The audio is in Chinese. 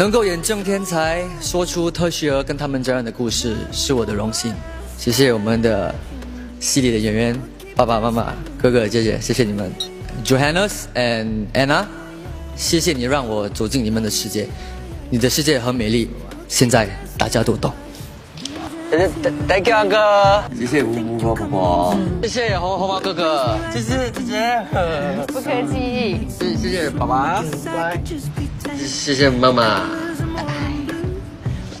能够演正天才，说出特许儿跟他们这样的故事，是我的荣幸。谢谢我们的戏里的演员，爸爸妈妈、哥哥姐姐，谢谢你们，Johannes and Anna，谢谢你让我走进你们的世界，你的世界很美丽，现在大家都懂。Thank you，阿哥。谢谢吴吴婆婆婆，谢谢红红毛哥哥，谢谢姐姐。不客气。谢谢谢爸爸，谢谢妈妈。